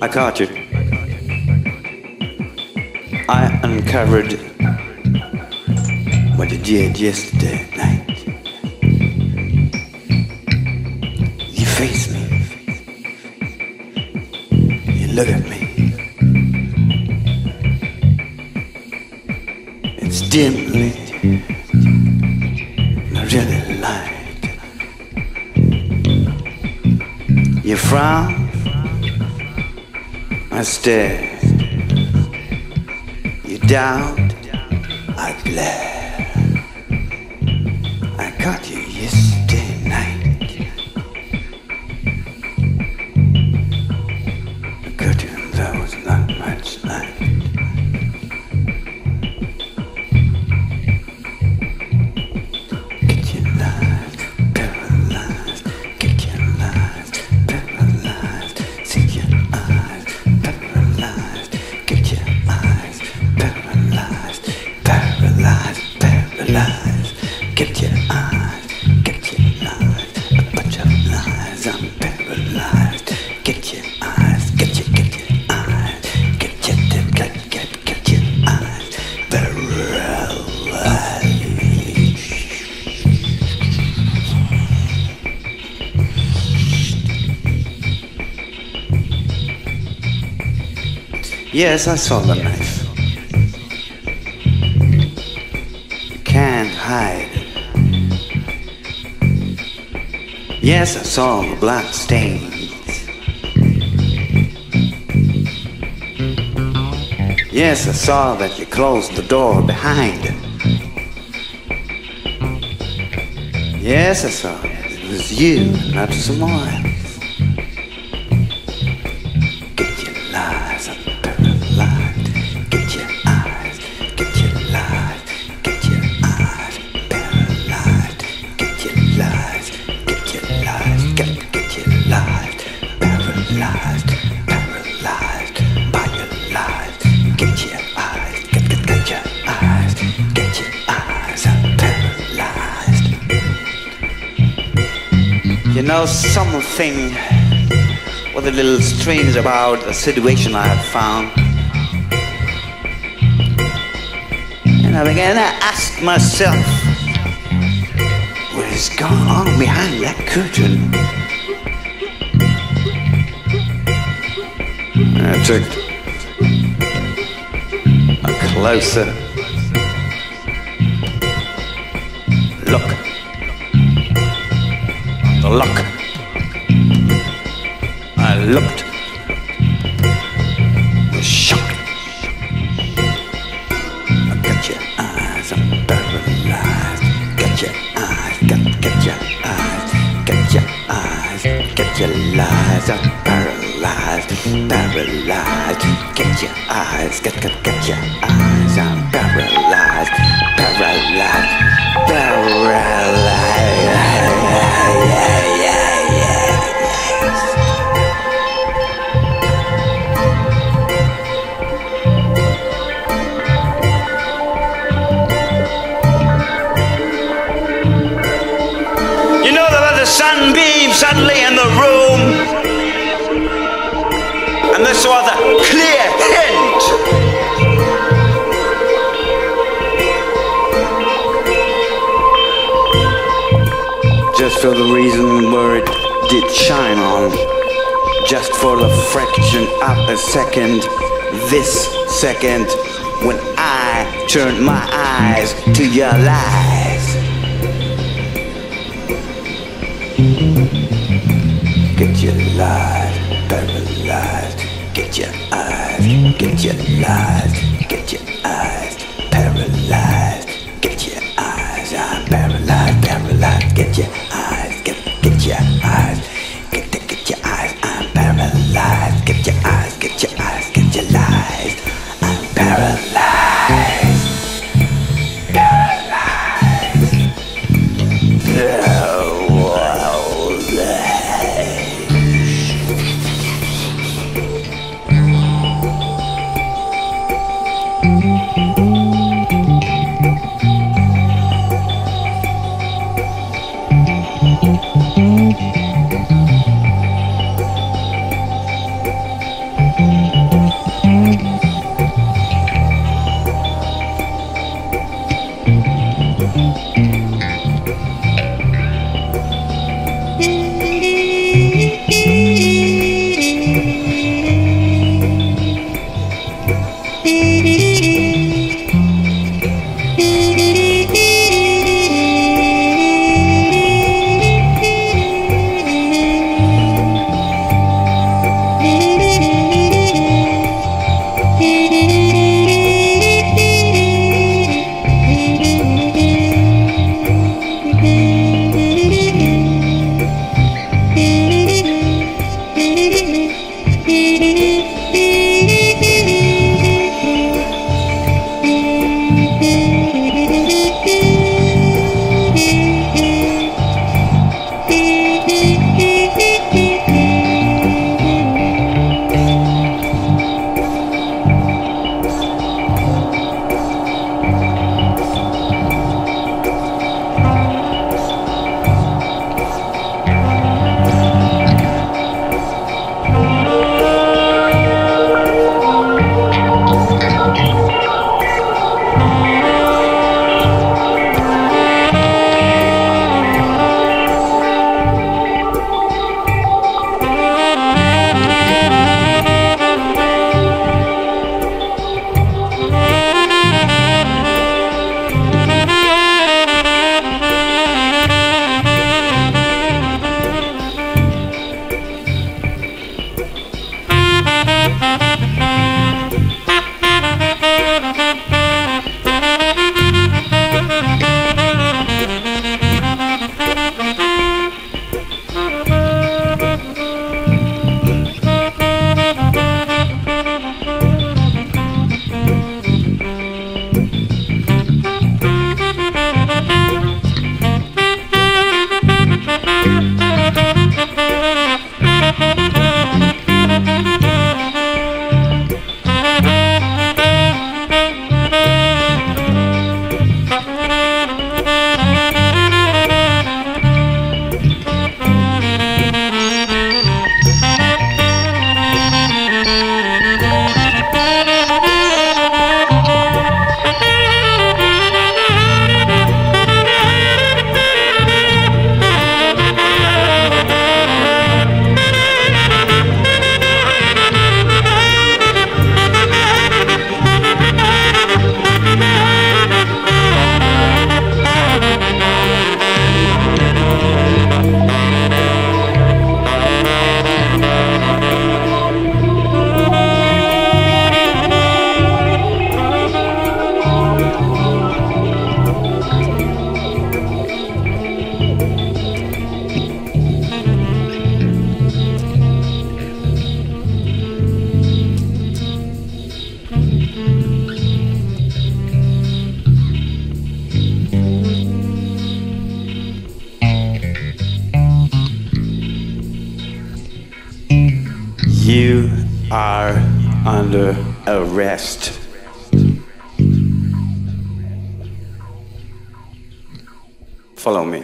I caught you. I uncovered what you did yesterday night. You face me. You look at me. It's dimly. Frown. I stare. You doubt, I glare. I caught you yesterday night. I caught you and there was not much light. Get your eyes, get your lies. A bunch of lies. I'm paralyzed. Get your eyes, get your, get your eyes. Get your, get, get, get your eyes paralyzed. Yes, I saw the knife. You can't hide. Yes, I saw the black stains. Yes, I saw that you closed the door behind. Yes, I saw it. It was you, not someone. Get get, your lies, paralyzed, your lies. Get your eyes, get, get, get your eyes, get your eyes, paralyzed. You know something was a little strange about the situation I have found. And I began to ask myself, what is going on behind that curtain? And I took a closer look. The look. I looked. I'm paralyzed, paralyzed. Get your eyes, get, got, got your eyes, Just for the reason where it did shine on, just for the fraction of a second, this second, when I turned my eyes to your lies. Get your lies paralyzed. Get your eyes, get your lies, I'm Música You are under arrest. Follow me.